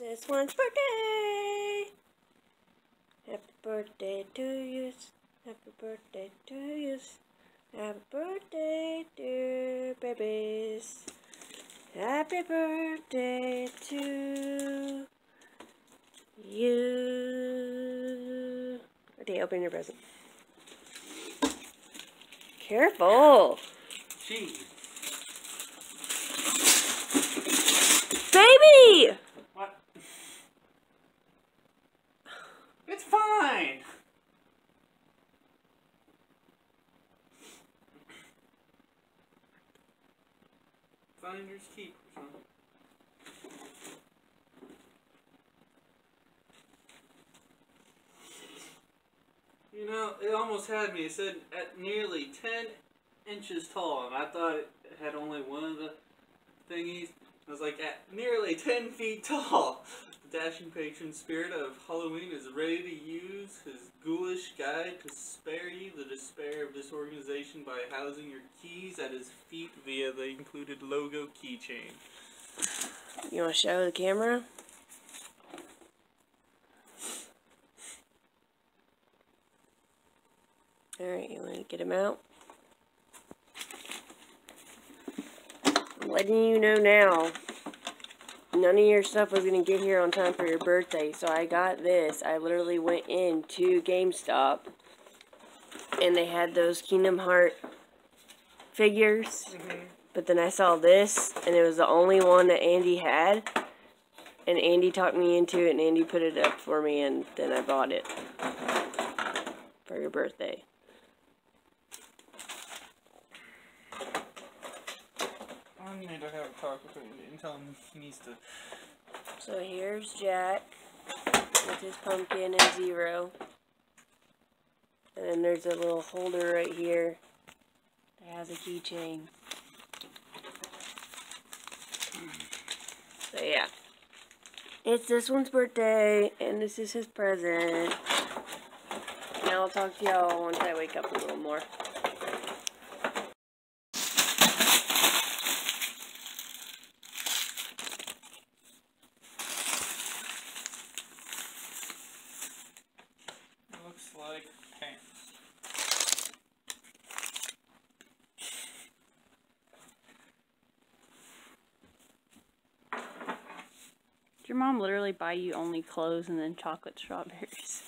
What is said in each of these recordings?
this one's birthday. Happy birthday to you. Happy birthday to you. Happy birthday, dear babies. Happy birthday to you. Okay, open your present. Careful. Jeez. Baby! What? It's fine. Finders keepers. Huh? You know, it almost had me. It said at nearly 10 inches tall, and I thought it had only one of the thingies. I was like, at nearly 10 feet tall. The dashing patron spirit of Halloween is ready to use his ghoulish guide to spare you the despair of this organization by housing your keys at his feet via the included logo keychain. You want to show the camera? Alright, you want to get him out? I'm letting you know now. None of your stuff was going to get here on time for your birthday, so I got this. I literally went into GameStop, and they had those Kingdom Heart figures. Mm-hmm. But then I saw this, and it was the only one that Andy had. And Andy talked me into it, and Andy put it up for me, and then I bought it for your birthday. I have a talk with him and tell him he needs to. So here's Jack with his pumpkin and zero. And then there's a little holder right here that has a keychain. So yeah. It's this one's birthday, and this is his present. Now I'll talk to y'all once I wake up a little more. Looks like pants. Did your mom literally buy you only clothes and then chocolate strawberries?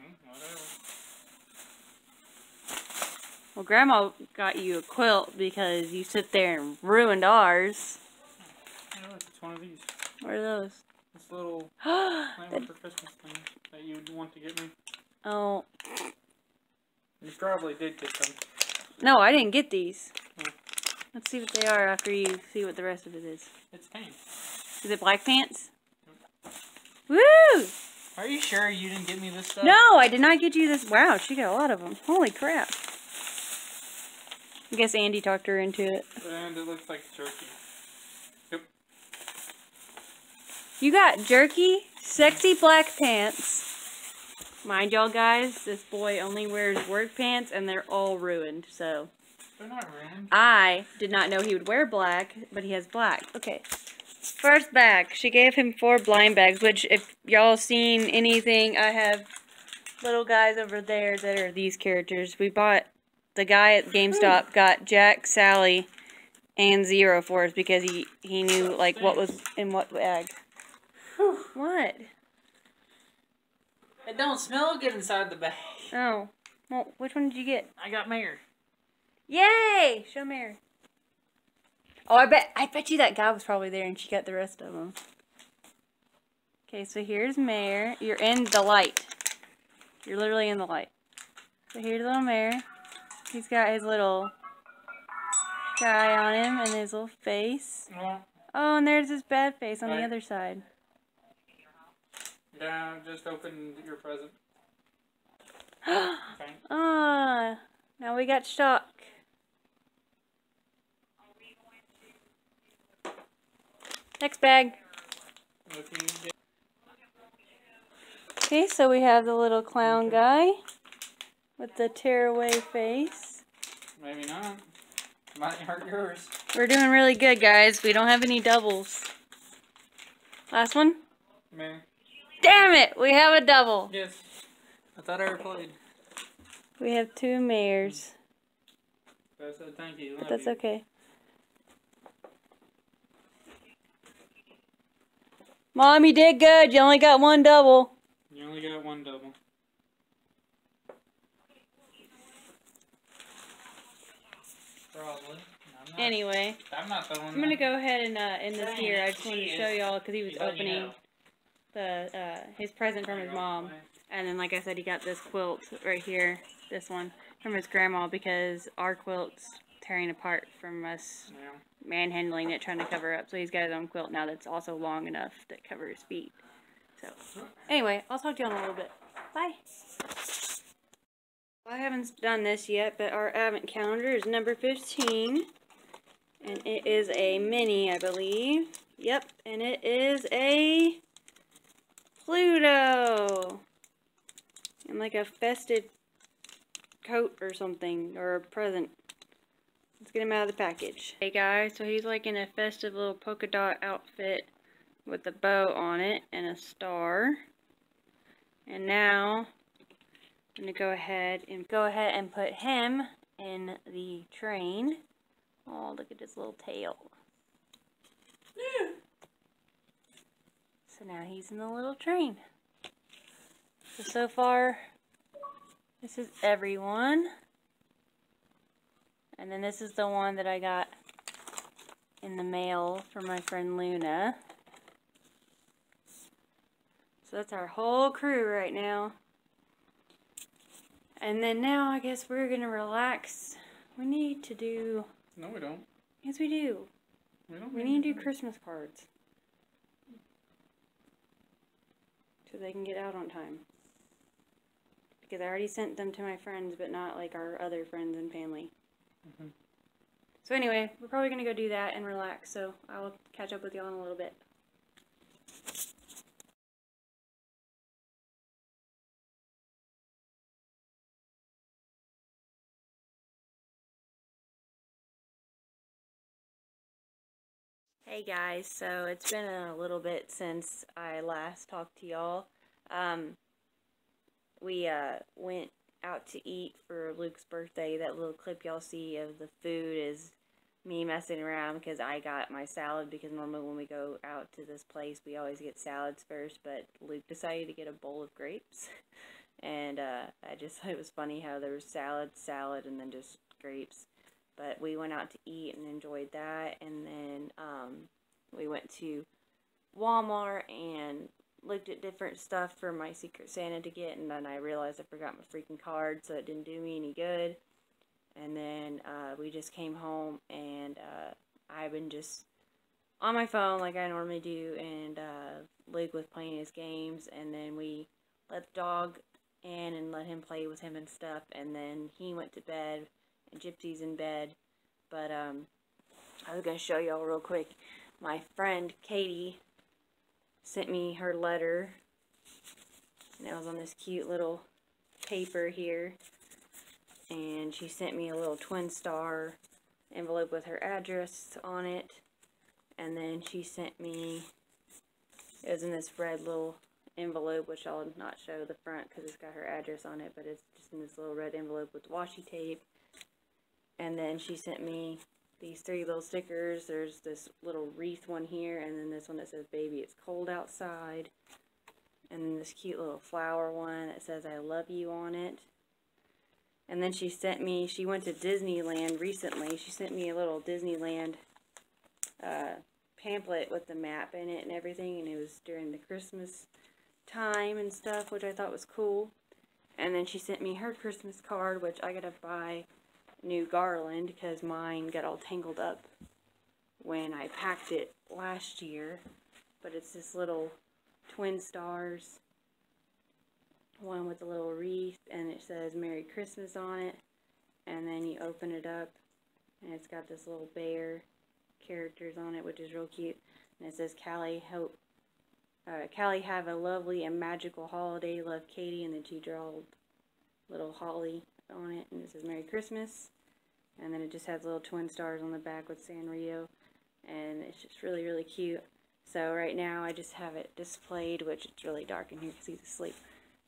Hmm. Well, Grandma got you a quilt because you sit there and ruined ours. Yeah, look, it's one of these. What are those? This little oh, for Christmas thing that you would want to get me. Oh, You probably did get them. no, I didn't get these. Hmm. Let's see what they are after you see what the rest of it is. It's paint. Is it black pants? Woo! Are you sure you didn't get me this stuff? No, I did not get you this. Wow, she got a lot of them. Holy crap. I guess Andy talked her into it. And it looks like jerky. Yep. You got jerky, sexy black pants. Mind y'all guys, this boy only wears work pants and they're all ruined, so. They're not ruined. I did not know he would wear black, but he has black. Okay. First bag. She gave him four blind bags, which if y'all seen anything, I have little guys over there that are these characters. We bought, the guy at GameStop hmm. got Jack, Sally, and Zero for us because he, he knew, like, what was in what bag. What? It don't smell good inside the bag. Oh. Well, which one did you get? I got Mayor. Yay! Show Mayor. Oh, I bet I bet you that guy was probably there and she got the rest of them. Okay, so here's Mayor. You're in the light. You're literally in the light. So here's little Mayor. He's got his little guy on him and his little face. Well, Oh, and there's his bad face on the other side. yeah, I just opened your present. Okay. Ah, now we got shock. Next bag. Okay, so we have the little clown guy with the tearaway face. Maybe not. Might hurt yours. We're doing really good, guys. We don't have any doubles. Last one. Mayor. Damn it! We have a double. Yes. I thought I ever played. We have two mayors. But I said thank you. but that's you. okay. Mom, you did good. You only got one double. You only got one double. Probably. I'm not, Anyway, I'm not the one. I'm gonna go ahead and uh, end this here. I just wanted to show y'all because he was She's you opening know. the uh, his present from his mom, and then like I said, he got this quilt right here, this one from his grandma because our quilt's tearing apart from us Yeah. manhandling it, trying to cover up. So he's got his own quilt now that's also long enough that cover his feet. So anyway, I'll talk to you in a little bit. Bye. I haven't done this yet, but our advent calendar is number 15. And it is a mini, I believe. Yep, and it is a Pluto. And like a festive coat or something, or a present. Let's get him out of the package. Hey guys, so he's like in a festive little polka dot outfit with a bow on it and a star. And now I'm gonna go ahead and go ahead and put him in the train. Oh, look at his little tail. So now he's in the little train. So, so far, this is everyone. And then this is the one that I got in the mail from my friend Luna. So that's our whole crew right now. And then now I guess we're gonna relax. We need to do, No, we don't. yes we do. We don't. We need to do Christmas cards. So they can get out on time. Because I already sent them to my friends, but not like our other friends and family. So anyway, we're probably going to go do that and relax. So I'll catch up with y'all in a little bit. Hey guys, so it's been a little bit since I last talked to y'all. Um, we uh, went out to eat for Luke's birthday. That little clip y'all see of the food is me messing around because I got my salad because normally when we go out to this place we always get salads first, but Luke decided to get a bowl of grapes. And uh, I just thought it was funny how there was salad, salad, and then just grapes but we went out to eat and enjoyed that and then um, we went to walmart and looked at different stuff for my secret santa to get and then i realized i forgot my freaking card so it didn't do me any good and then uh, we just came home and uh, i've been just on my phone like i normally do and uh, luke was playing his games and then we let the dog in and let him play with him and stuff and then he went to bed and Gypsy's in bed. But um, I was going to show y'all real quick. My friend Katie sent me her letter. And it was on this cute little paper here. And she sent me a little twin star envelope with her address on it. And then she sent me, it was in this red little envelope, which I'll not show the front because it's got her address on it, but it's just in this little red envelope with washi tape. And then she sent me these three little stickers. There's this little wreath one here, and then this one that says, Baby, it's cold outside. And then this cute little flower one that says, I love you on it. And then she sent me, she went to Disneyland recently. She sent me a little Disneyland uh, pamphlet with the map in it and everything. And it was during the Christmas time and stuff, which I thought was cool. And then she sent me her Christmas card, which I gotta buy new garland because mine got all tangled up when I packed it last year. But it's this little twin stars, one with a little wreath, and it says Merry Christmas on it. And then you open it up, and it's got this little bear characters on it, which is real cute. And it says Callie hope. Uh, Callie have a lovely and magical holiday. Love Katie, and she drawed little holly on it, and it says Merry Christmas. And then it just has little twin stars on the back with Sanrio, and it's just really, really cute. So right now I just have it displayed, which it's really dark in here because he's asleep.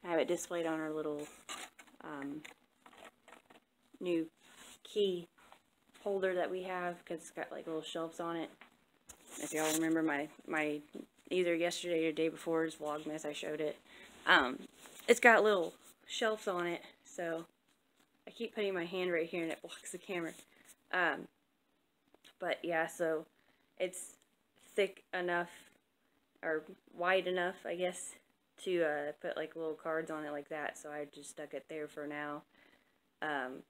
I have it displayed on our little um, new key holder that we have because it's got like little shelves on it. If y'all remember my, my either yesterday or day before's Vlogmas, I showed it. Um, it's got little shelves on it, so I keep putting my hand right here and it blocks the camera. Um, but yeah, so it's thick enough or wide enough, I guess, to uh, put like little cards on it like that. So I just stuck it there for now. Um,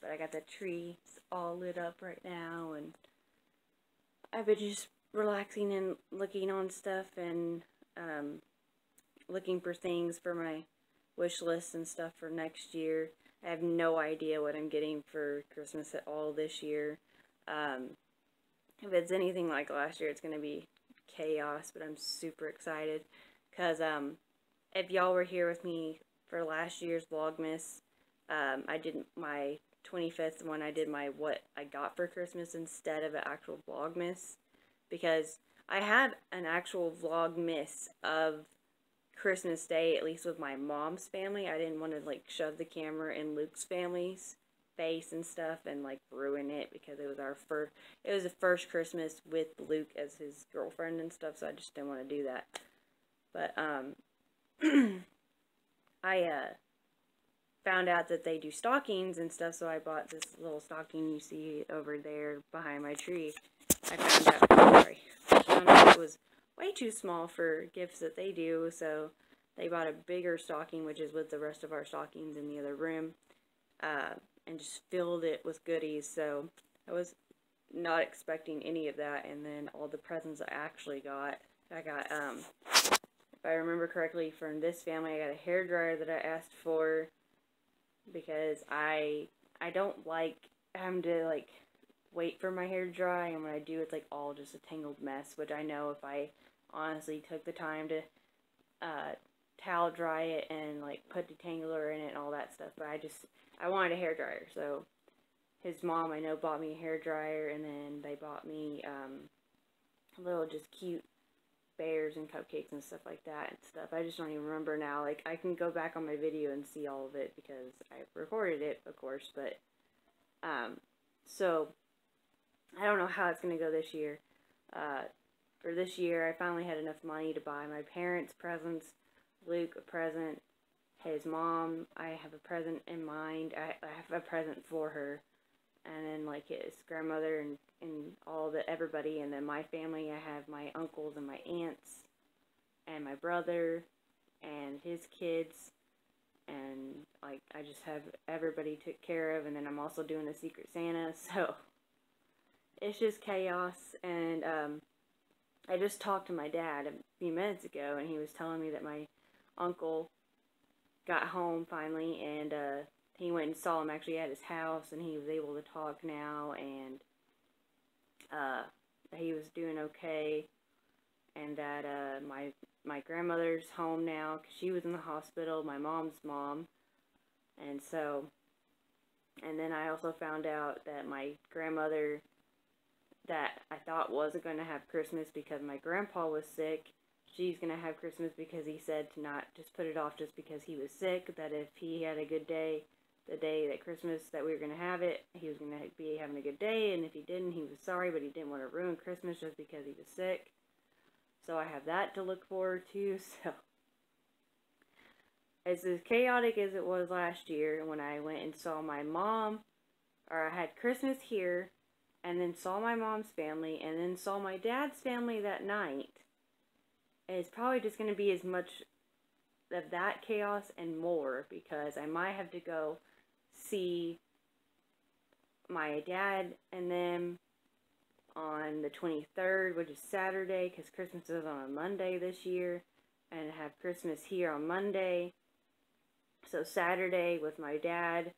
but I got the tree all lit up right now, and I've been just relaxing and looking on stuff and um, looking for things for my wish lists and stuff for next year. I have no idea what I'm getting for Christmas at all this year. Um, if it's anything like last year, it's going to be chaos, but I'm super excited because um, if y'all were here with me for last year's Vlogmas, um, I did my 25th when I did my what I got for Christmas instead of an actual Vlogmas because I had an actual Vlogmas of Christmas Day, at least with my mom's family. I didn't want to like shove the camera in Luke's family's face and stuff and like ruin it because it was our first it was the first Christmas with Luke as his girlfriend and stuff, so I just didn't want to do that. But um I uh found out that they do stockings and stuff, so I bought this little stocking you see over there behind my tree. I found out sorry. I it was way too small for gifts that they do, so they bought a bigger stocking, which is with the rest of our stockings in the other room. Uh, and just filled it with goodies. So I was not expecting any of that. And then all the presents I actually got, I got, um, if I remember correctly, from this family, I got a hair dryer that I asked for because I I don't like having to like wait for my hair to dry, and when I do, it's like all just a tangled mess. Which I know if I honestly took the time to uh, towel dry it and like put detangler in it and all that stuff, but I just I wanted a hair dryer, so his mom I know bought me a hair dryer, and then they bought me um, little just cute bears and cupcakes and stuff like that and stuff. I just don't even remember now. Like I can go back on my video and see all of it because I recorded it, of course. But um, so I don't know how it's gonna go this year. Uh, for this year, I finally had enough money to buy my parents presents, Luke a present, his mom, I have a present in mind. I, I have a present for her. And then, like, his grandmother and, and all the everybody. And then my family, I have my uncles and my aunts and my brother and his kids. And, like, I just have everybody took care of. And then I'm also doing a Secret Santa. So, it's just chaos. And, um, I just talked to my dad a few minutes ago. And he was telling me that my uncle got home finally, and uh, he went and saw him actually at his house, and he was able to talk now, and uh, he was doing okay, and that uh, my my grandmother's home now because she was in the hospital, my mom's mom, and so, and then I also found out that my grandmother that I thought wasn't going to have Christmas because my grandpa was sick she's going to have Christmas because he said to not just put it off just because he was sick, that if he had a good day, the day that Christmas that we were going to have it, he was going to be having a good day, and if he didn't, he was sorry, but he didn't want to ruin Christmas just because he was sick. So I have that to look forward to, so It's as chaotic as it was last year when I went and saw my mom, or I had Christmas here, and then saw my mom's family, and then saw my dad's family that night, it's probably just going to be as much of that chaos and more because I might have to go see my dad and them on the 23rd, which is Saturday, because Christmas is on a Monday this year, and have Christmas here on Monday. So Saturday with my dad,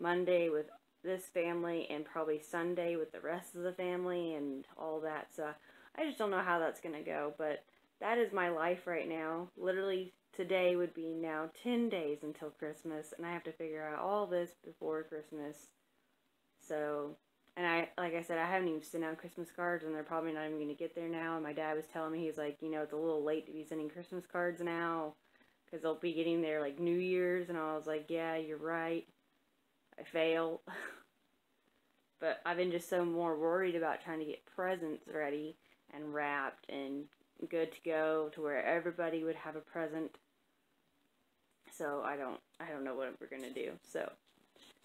Monday with this family, and probably Sunday with the rest of the family and all that. So I just don't know how that's going to go, but that is my life right now. Literally, today would be now 10 days until Christmas, and I have to figure out all this before Christmas. So, and I, like I said, I haven't even sent out Christmas cards, and they're probably not even going to get there now. And my dad was telling me, he's like, you know, it's a little late to be sending Christmas cards now, because they'll be getting there like New Year's. And I was like, yeah, you're right. I fail. but I've been just so more worried about trying to get presents ready and wrapped and good to go to where everybody would have a present. So I don't I don't know what we're gonna do. So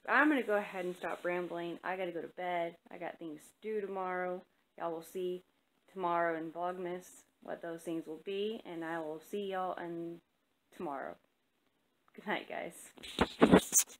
I'm gonna go ahead and stop rambling. I gotta go to bed. I got things to do tomorrow. Y'all will see tomorrow in Vlogmas what those things will be, and I will see y'all in tomorrow. Good night, guys.